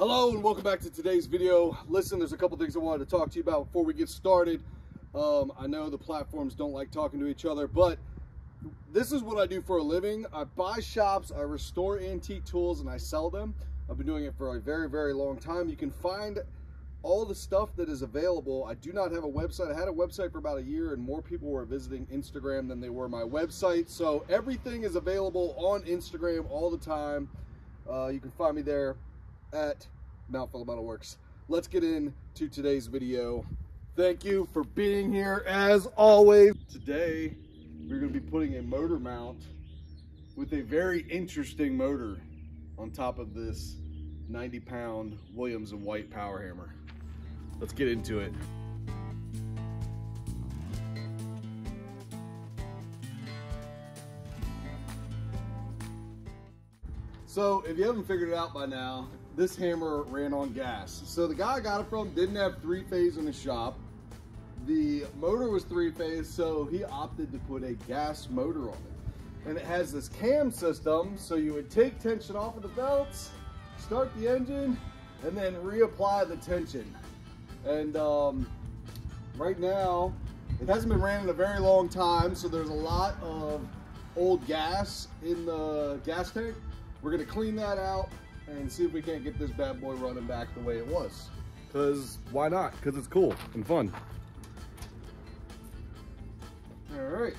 Hello and welcome back to today's video. Listen, there's a couple things I wanted to talk to you about before we get started. Um, I know the platforms don't like talking to each other, but this is what I do for a living. I buy shops, I restore antique tools, and I sell them. I've been doing it for a very, very long time. You can find all the stuff that is available. I do not have a website. I had a website for about a year and more people were visiting Instagram than they were my website. So everything is available on Instagram all the time. Uh, you can find me there at Mount Phillip Metal Works. Let's get into today's video. Thank you for being here as always. Today, we're gonna be putting a motor mount with a very interesting motor on top of this 90 pound Williams and White power hammer. Let's get into it. So if you haven't figured it out by now, this hammer ran on gas. So the guy I got it from didn't have three phase in his shop. The motor was three phase, so he opted to put a gas motor on it. And it has this cam system, so you would take tension off of the belts, start the engine, and then reapply the tension. And um, right now, it hasn't been ran in a very long time, so there's a lot of old gas in the gas tank. We're gonna clean that out and see if we can't get this bad boy running back the way it was. Cause why not? Cause it's cool and fun. All right.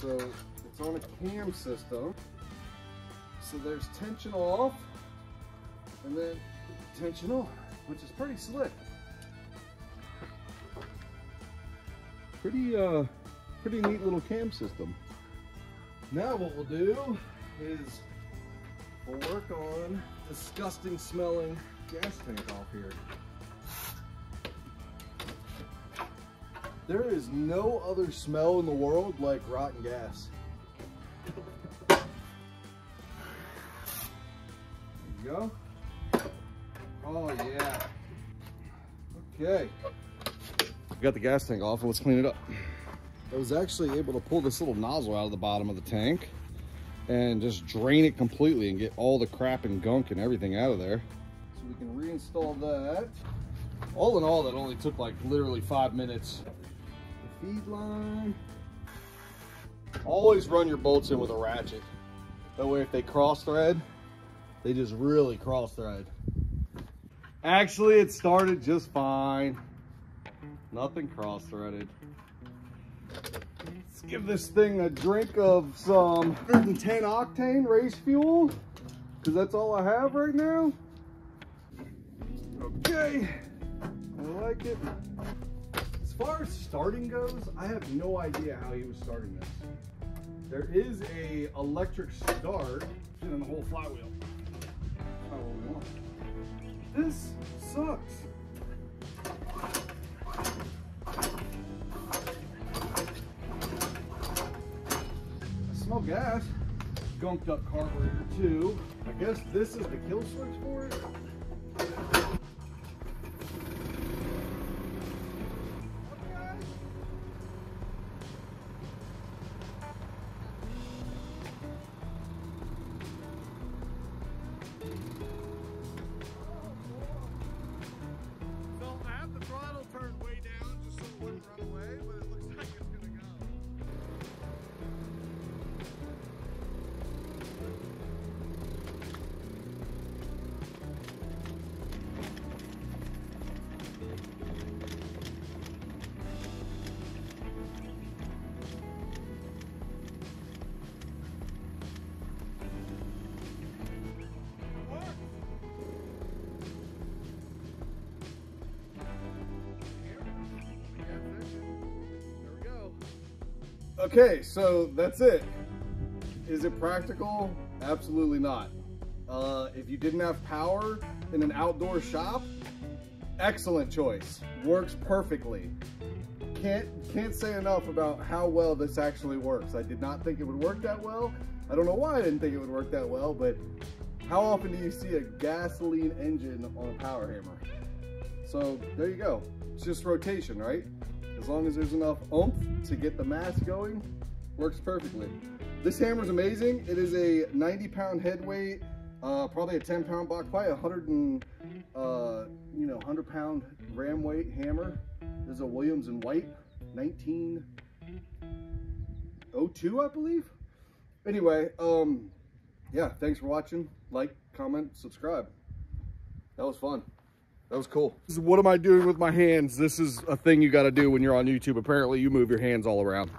So it's on a cam system. So there's tension off and then tension on, which is pretty slick. Pretty, uh, pretty neat little cam system. Now what we'll do is we'll work on disgusting smelling gas tank off here. There is no other smell in the world like rotten gas. There you go. Oh yeah. Okay. We Got the gas tank off, let's clean it up. I was actually able to pull this little nozzle out of the bottom of the tank and just drain it completely and get all the crap and gunk and everything out of there. So we can reinstall that. All in all, that only took like literally five minutes. The feed line. Always run your bolts in with a ratchet. That way if they cross thread, they just really cross thread. Actually, it started just fine. Nothing cross threaded. Let's give this thing a drink of some 110 octane race fuel, because that's all I have right now. Okay, I like it. As far as starting goes, I have no idea how he was starting this. There is a electric start in the whole flywheel. This sucks. Smell gas. Gunked up carburetor too. I guess this is the kill switch for it. So that's it. Is it practical? Absolutely not. Uh, if you didn't have power in an outdoor shop, excellent choice. Works perfectly. Can't can't say enough about how well this actually works. I did not think it would work that well. I don't know why I didn't think it would work that well, but how often do you see a gasoline engine on a power hammer? So there you go. It's just rotation, right? As long as there's enough oomph to get the mass going, works perfectly. This hammer is amazing. It is a 90 pound head weight Uh, probably a 10 pound block, probably a hundred and, uh, you know, 100 pound gram weight hammer. This is a Williams and White, 1902, I believe. Anyway, um, yeah, thanks for watching. Like, comment, subscribe. That was fun. That was cool. What am I doing with my hands? This is a thing you got to do when you're on YouTube. Apparently, you move your hands all around.